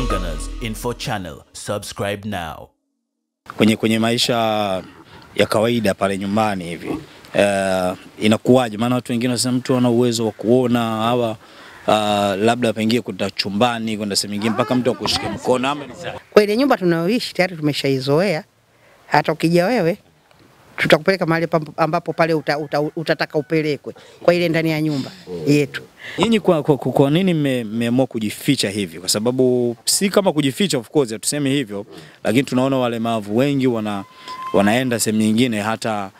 Youngerners Info Channel. Subscribe now. kwenye, kwenye maisha ya kawaida pale nyumbani hivi uh, inakuwaje? Maana watu wengine wanasema mtu ana uwezo wa kuona hawa uh, labda pengine kwenda chumbani kwenda sehemu nyingine mpaka mtu akushike mkono ama Kwa ile nyumba tunayoishi tayari tumeshaizoea. Hata ukija wewe tutakupeleka mahali ambapo pale uta, uta, utataka upelekwe kwa ile ndani ya nyumba yetu. Nyinyi kwa, kwa, kwa, kwa nini mmeamua kujificha hivi? Kwa sababu si kama kujificha, of course hatusemi hivyo, lakini tunaona walemavu wengi wana, wanaenda sehemu nyingine hata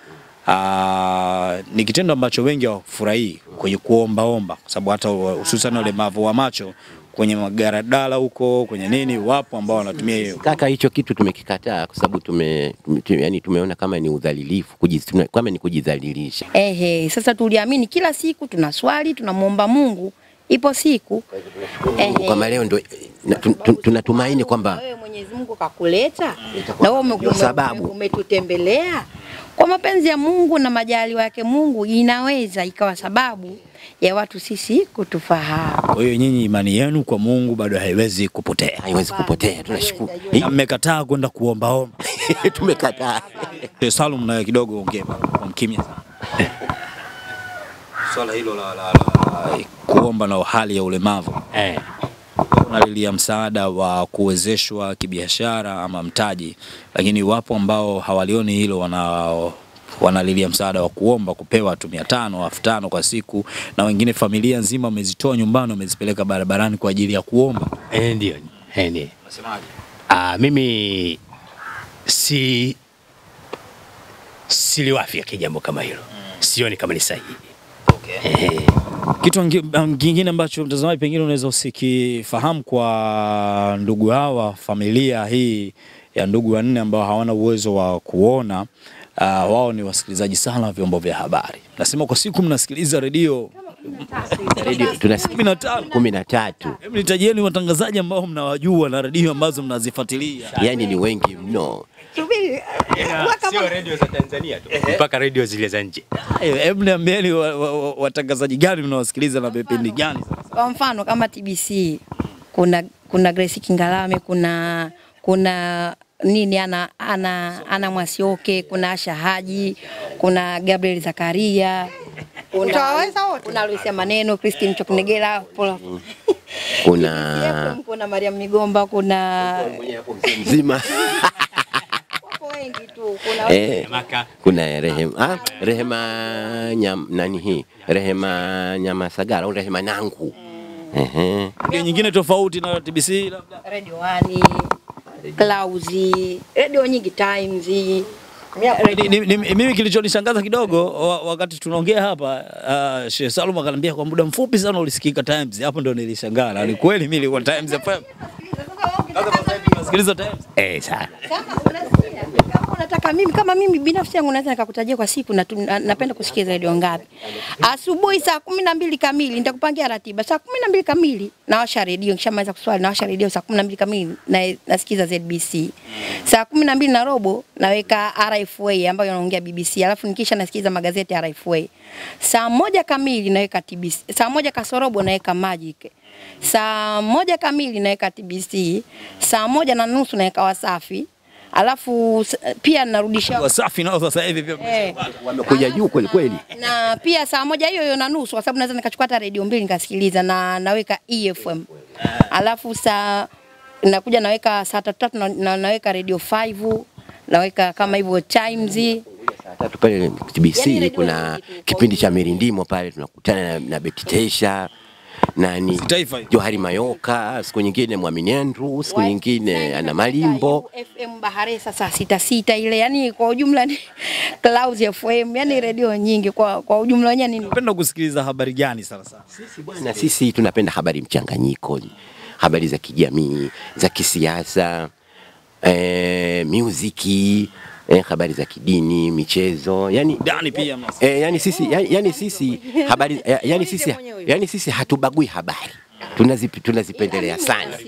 Uh, ni kitendo ambacho wengi hawafurahii kwenye kuombaomba, kwa sababu hata hususan walemavu wa macho kwenye magaradala huko kwenye nini, wapo ambao wanatumia hiyo Kaka, hicho kitu tumekikataa kwa sababu tume, tume, yani tumeona kama ni udhalilifu, kujiz- kama ni kujidhalilisha. Ehe, sasa tuliamini kila siku tunaswali, tunamwomba Mungu, ipo siku Ehe. Kama leo ndo tunatumaini kwamba wewe Mwenyezi Mungu kakuleta na wewe sababu. umetutembelea kwa mapenzi ya Mungu na majaliwa yake Mungu, inaweza ikawa sababu ya watu sisi kutufahamu. Kwa hiyo nyinyi imani yenu kwa Mungu bado haiwezi kupotea, haiwezi kupotea. Tunashukuru na mmekataa kwenda kuombaomba. tumekataa. Eh, Salum naye kidogo ongea kwa mkimya sana. Swala hilo la, la, la kuomba na hali ya ulemavu Eh, unalilia msaada wa kuwezeshwa kibiashara ama mtaji, lakini wapo ambao hawalioni hilo, wana wanalilia msaada wa kuomba kupewa tu mia tano elfu tano kwa siku, na wengine familia nzima wamezitoa nyumbani wamezipeleka barabarani kwa ajili ya kuomba. eh, ndio. Eh, ndio. Ah, mimi si siliwafia kijambo kama hilo. Sioni kama ni sahihi. Eh, Kitu kingine ambacho mtazamaji pengine unaweza usikifahamu kwa ndugu hawa, familia hii ya ndugu wanne ambao hawana uwezo wa kuona uh, wao ni wasikilizaji sana wa vyombo vya habari. Nasema kwa siku mnasikiliza redio na kumi na tatu, Hebu nitajieni watangazaji ambao mnawajua na redio ambazo mnazifuatilia. yani ni wengi mno. Sio redio za Tanzania tu, mpaka redio zile za nje. Hebu niambieni wa- wa- wa- watangazaji gani mnawasikiliza na vipindi gani? Kwa mfano kama TBC kuna kuna Grace Kingalame, kuna kuna nini ana ana ana Mwasioke, kuna Asha Haji, kuna Gabriel Zakaria, kuna Utawaweza wote? kuna Lucia Maneno, Christine Choknegela, Paula Kuna kuna Mariam Migomba, kuna mzima wengi tu, kuna eh, Maka kuna Rehema, ah, Rehema nyam, nani hii Rehema Nyamasagara au Rehema Nangu Ehe. Redio nyingine tofauti na TBC labda? Radio One, Klausi, radio nyingi Times. Ni- ni- ni- Mimi kilichonishangaza kidogo wakati tunaongea hapa uh, Sheikh Salum akaniambia kwa muda mfupi sana ulisikika Times. Hapo ndo nilishangaa. Na ni kweli mimi nilikuwa Times FM. Sasa sasa hivi nasikiliza Times. eh, sana. Unataka mimi kama mimi binafsi yangu naweza nikakutajia kwa siku na, na, napenda kusikiza redio ngapi. Asubuhi saa kumi na mbili kamili nitakupangia ratiba. Saa kumi na mbili kamili nawasha redio, nikishamaliza kuswali nawasha redio saa kumi na mbili kamili na nasikiza ZBC. Saa kumi na mbili na robo naweka RFA ambayo inaongea BBC, alafu nikisha nasikiza magazeti ya RFA. Saa moja kamili naweka TBC, saa moja kasorobo naweka Magic saa moja kamili naweka TBC, saa moja na nusu naweka Wasafi, alafu pia narudisha Wasafi nao sasa hivi pia. Eh, Wamekuja juu kweli kweli. na pia saa moja hiyo hiyo na nusu, kwa sababu naweza nikachukua hata redio mbili nikasikiliza, na naweka EFM, alafu saa nakuja naweka saa tatu tatu na, na, naweka radio 5 naweka kama hivyo Times tatu pale TBC yani kuna kipindi cha mirindimo pale tunakutana na, na Betty Tesha nani Taifa. Johari Mayoka, siku nyingine Mwamini Andrew, siku nyingine ana Malimbo. FM Baharesa saa sita sita ile, yani kwa ujumla ni Clouds FM, yani redio nyingi kwa, kwa ujumla wenyewe Nini Napenda kusikiliza habari gani sana sana? Sisi bwana, sisi tunapenda habari mchanganyiko, habari za kijamii, za kisiasa, eh, muziki, eh, habari za kidini, michezo, yani Dani pia. Eh, yani sisi yani, yani sisi habari yani sisi yani sisi hatubagui habari. Tunazipi, tunazipendelea sana.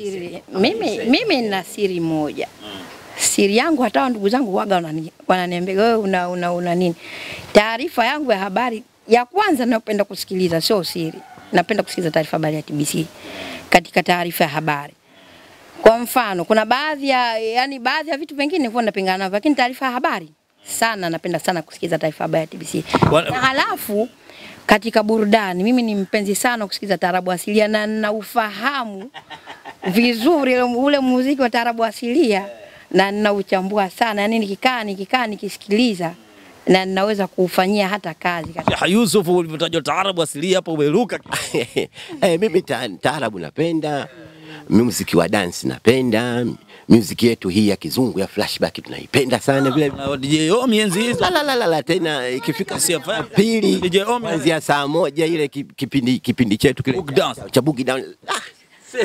Mimi, mimi nina siri moja siri yangu, hata ndugu zangu waga wananiambia wewe una, una, una nini. Taarifa yangu ya habari ya kwanza napenda kusikiliza, sio siri, napenda kusikiliza taarifa habari ya TBC katika taarifa ya habari Kwa mfano, kuna baadhi ya yani baadhi ya vitu vingine huwa napingana navyo, lakini taarifa ya habari sana napenda sana kusikiza taarifa ya habari ya TBC. Na halafu katika burudani, mimi ni mpenzi sana kusikiza taarabu asilia na na ufahamu vizuri ule, ule muziki wa taarabu asilia na ninauchambua sana, yani nikikaa nikikaa nikisikiliza na ninaweza kuufanyia hata kazi katika Sheikh Yusuf ulivyotajwa taarabu asilia hapo umeruka. eh, mimi taarabu napenda, muziki wa dance napenda, muziki yetu hii ya kizungu ya flashback tunaipenda sana vile Na DJ Omi enzi hizo. la, la, la, la, la, tena ikifika pili DJ Omi. kuanzia saa moja ile kipindi kipindi chetu kile cha Boogie Down ah,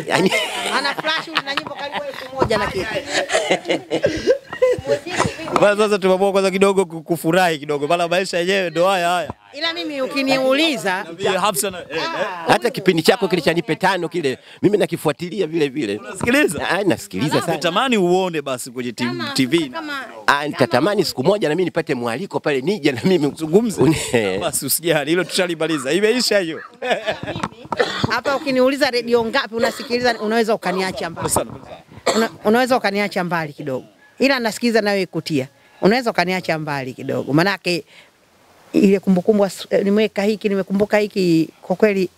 yani Ana flash na nyimbo karibu elfu moja na kitu. Basi sasa tumeamua kwanza kidogo kufurahi kidogo, maana maisha yenyewe ndo haya haya. Ila mimi ukiniuliza Pia na eh, hata kipindi chako kile cha nipe tano kile mimi nakifuatilia vile vile. Unasikiliza? Ah, nasikiliza sana. Natamani uone basi kwenye TV. TV. Ah, nitatamani siku moja na mimi nipate mwaliko pale nije na mimi uzungumze. Une- Basi usijali, hilo tushalimaliza. Imeisha hiyo. hapa ukiniuliza redio ngapi unasikiliza, unaweza ukaniacha mbali. Sana. Una, unaweza ukaniacha mbali kidogo, ila nasikiliza nayo ikutia, unaweza ukaniacha mbali kidogo, manake ile kumbukumbu eh, nimeweka hiki nimekumbuka hiki, kwa kweli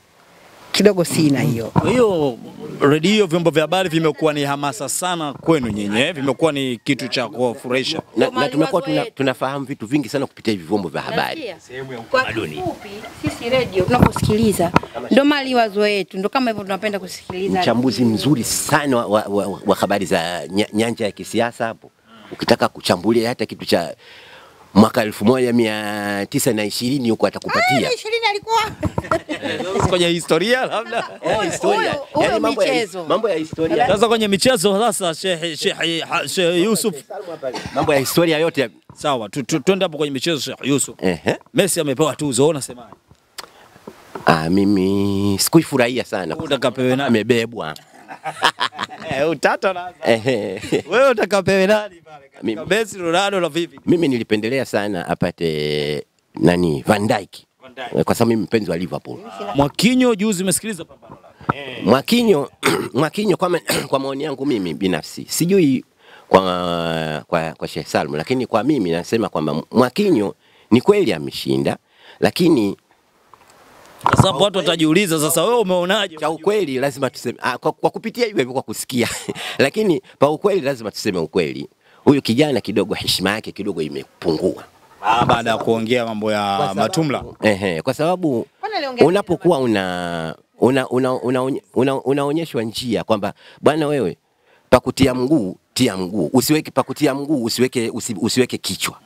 kidogo sina hiyo. Kwa hiyo redio, vyombo vya habari vimekuwa ni hamasa sana kwenu nyinyi, eh? vimekuwa ni kitu cha kuwafurahisha. na, na tumekuwa tuna, tunafahamu vitu vingi sana kupitia hivi vyombo vya habari. Kwa kifupi, sisi redio tunaposikiliza ndo mali wazo yetu, ndo kama hivyo tunapenda kusikiliza. Mchambuzi mzuri sana wa, wa, wa, wa habari za nyanja ya kisiasa hapo, ukitaka kuchambulia hata kitu cha mwaka elfu moja mia tisa na ishirini huko atakupatia ishirini alikuwa Kwenye historia labda. yeah, historia. Uyo, Yaani mambo ya- mambo ya historia Sasa kwenye michezo sasa, Sheikh Sheikh Sheikh Yusuf, mambo ya historia yote sawa, tu- tu- twende hapo kwenye michezo. Sheikh Yusuf, Ehe. Messi amepewa tuzo, unasemaje? Ah, mimi sikuifurahia sana kwa sababu amebebwa. Eh, utata na Ehe. wewe utakapewe nani pale? Mimi. Katika Messi, Ronaldo na vipi? Mimi nilipendelea sana apate nani Van Dijk kwa sababu mimi mpenzi wa Liverpool. Mwakinyo juzi umesikiliza pambano lake. Mwakinyo Mwakinyo kwa, kwa maoni yangu mimi binafsi sijui kwa, kwa, kwa Sheikh Salum, lakini kwa mimi nasema kwamba Mwakinyo ni kweli ameshinda, lakini Sasa hapo watu watajiuliza sasa, wewe umeonaje? cha ukweli lazima tuseme ah, kwa, kwa kupitia hivyo hivyo kwa kusikia lakini pa ukweli lazima tuseme ukweli, huyu kijana kidogo heshima yake kidogo imepungua. Ah, baada ya kuongea mambo ya matumla. Ehe, kwa sababu unapokuwa una una una, una, una, njia kwamba bwana wewe pakutia mguu tia mguu, usiweke pakutia mguu usiweke usi, usiweke kichwa,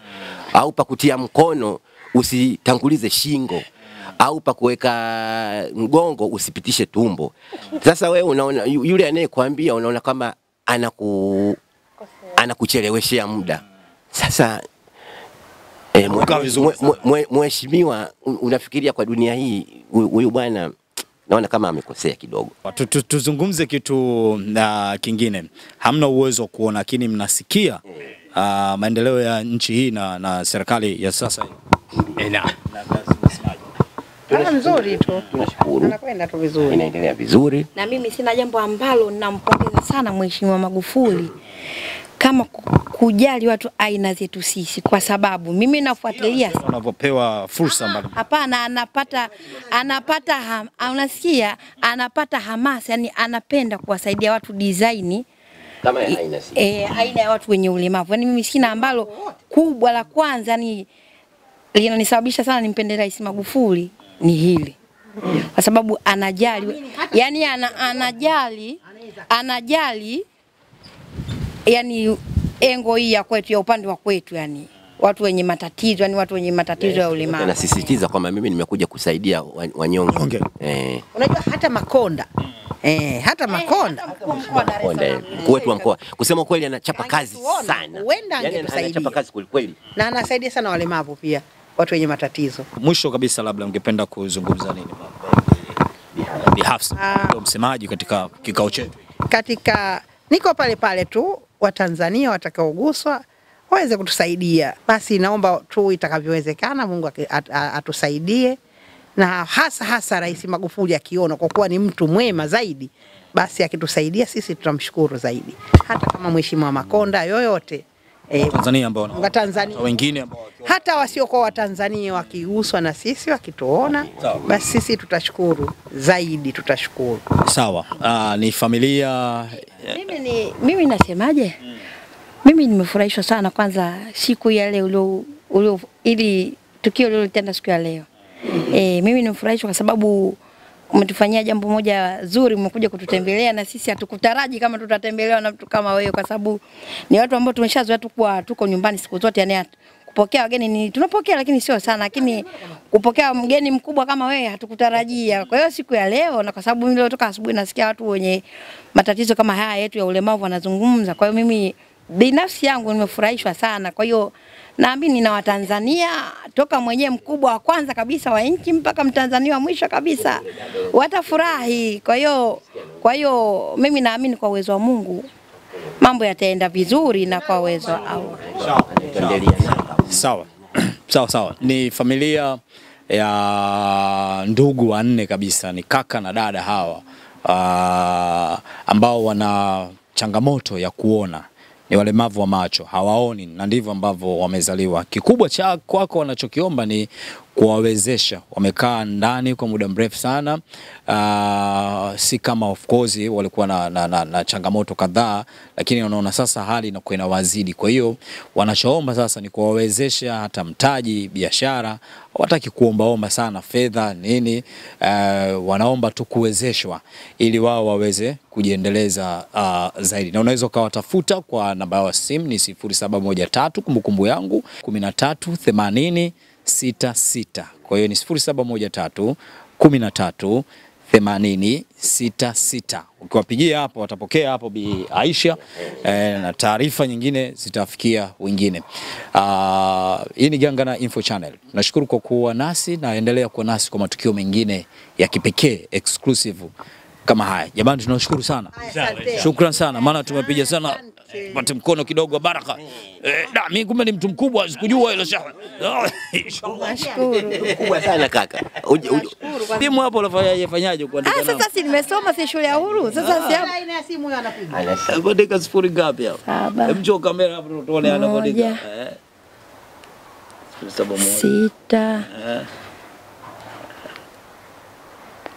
au pakutia mkono usitangulize shingo au pa kuweka mgongo usipitishe tumbo. Sasa wewe unaona yule anayekwambia unaona kama anaku anakucheleweshea muda. Sasa Eh, Mheshimiwa, unafikiria kwa dunia hii huyu bwana naona kama amekosea kidogo. Tu- tu- Tuzungumze kitu na kingine, hamna uwezo wa kuona, lakini mnasikia uh, maendeleo ya nchi hii na, na serikali ya sasa. E, na Ah, mzuri tu, Tunashukuru, anakwenda tu vizuri. inaendelea vizuri. na mimi sina jambo ambalo nampongeza sana Mheshimiwa Magufuli kama kujali watu aina zetu sisi, kwa sababu mimi nafuatilia Wanavyopewa fursa mbali Hapana, anapata anapata ham, unasikia, anapata hamasa, yani anapenda kuwasaidia watu design Kama aina e, aina ya watu wenye ulemavu. Yani mimi sina ambalo kubwa la kwanza ni linanisababisha sana nimpende Rais Magufuli ni hili, kwa sababu anajali, yani ana, anajali anajali yani engo hii ya kwetu ya upande wa kwetu yani watu wenye matatizo yani watu wenye matatizo ya ulemavu. Nasisitiza kwamba mimi nimekuja kusaidia wa- wanyonge. Okay. Eh, Unajua hata Makonda eh, hata Makonda Konda, eh, mkuu wetu wa mkoa kusema kweli anachapa kazi sana. huenda angetusaidia. anachapa kazi kweli kweli. na anasaidia sana walemavu pia, watu wenye matatizo. Mwisho kabisa, labda ungependa kuzungumza nini binafsi Hafsa, Ah. ndio msemaji katika kikao chetu. Katika niko pale pale tu, Watanzania watakaoguswa waweze kutusaidia. Basi naomba tu itakavyowezekana, Mungu atusaidie na hasa hasa Rais Magufuli akiona kwa kuwa ni mtu mwema zaidi, basi akitusaidia sisi tutamshukuru zaidi, hata kama Mheshimiwa Makonda yoyote eh, Tanzania ambao na wa Tanzania wengine ambao hata wasiokuwa Watanzania wakiguswa na sisi wakituona, basi sisi tutashukuru zaidi, tutashukuru. sawa. Ah, ni familia Mimi ni mimi nasemaje? mm. Mimi nimefurahishwa sana kwanza siku ya leo ulio ulio ili tukio lililotenda siku ya leo. mm -hmm. E, mimi nimefurahishwa kwa sababu umetufanyia jambo moja zuri, umekuja kututembelea na sisi hatukutaraji kama tutatembelewa na mtu kama wewe, kwa sababu ni watu ambao tumeshazoea tu kuwa tuko nyumbani siku zote, yani kupokea wageni ni tunapokea, lakini sio sana, lakini kupokea mgeni mkubwa kama wewe hatukutarajia. Kwa hiyo siku ya leo, na kwa sababu mimi leo toka asubuhi nasikia watu wenye matatizo kama haya yetu ya ulemavu wanazungumza, kwa hiyo mimi binafsi yangu nimefurahishwa sana. Kwa hiyo naamini na Watanzania toka mwenyewe mkubwa wa kwanza kabisa wa nchi mpaka Mtanzania wa mwisho kabisa watafurahi. Kwa hiyo kwa hiyo mimi naamini kwa uwezo wa Mungu mambo yataenda vizuri na kwa uwezo wa Allah. Sawa sawa sawa, ni familia ya ndugu wanne kabisa, ni kaka na dada hawa uh, ambao wana changamoto ya kuona, ni walemavu wa macho, hawaoni na ndivyo ambavyo wamezaliwa. Kikubwa cha kwako wanachokiomba ni kuwawezesha. Wamekaa ndani kwa muda mrefu sana uh, si kama of course walikuwa na, na, na, na changamoto kadhaa, lakini wanaona sasa hali inakuwa inawazidi. Kwa hiyo wanachoomba sasa ni kuwawezesha hata mtaji, biashara. Hawataki kuombaomba sana fedha nini, uh, wanaomba tu kuwezeshwa ili wao waweze kujiendeleza uh, zaidi, na unaweza ukawatafuta kwa namba ya simu ni 0713 kumbukumbu yangu 13 80 sita sita. Kwa hiyo ni 0713 13 80 sita sita. Ukiwapigia hapo watapokea hapo Bi Aisha eh, na taarifa nyingine zitafikia wengine. Ah, hii ni Gangana Info Channel. Nashukuru kwa kuwa nasi na endelea kuwa nasi kwa matukio mengine ya kipekee exclusive kama haya. Jamani tunashukuru sana. Shukran sana maana tumepiga sana pate mkono kidogo wa baraka. Eh, da, mimi kumbe ni mtu mkubwa sikujua hilo shaka. Nashukuru. kubwa sana kaka. Simu hapo unafanyaje fanyaje Ah, kuandika Ah, sasa si nimesoma si shule ya huru. Sasa si hapo. Aina ya simu hiyo anapiga. Anaandika sifuri ngapi hapo? Saba. Hebu njoo kamera hapo tuone anaandika. Eh. Saba moja. sita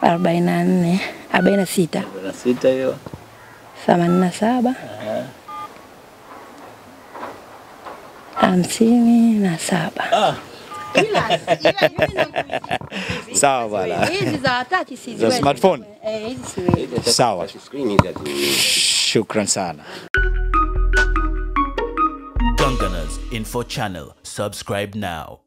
arobaini na nne arobaini na sita Na sita hiyo. themanini na saba hamsini na saba Sawa bwana. hizi za tachi si Za smartphone? Eh, hizi siwezi. Sawa. Shukran sana. Gunganers Info Channel. Subscribe now.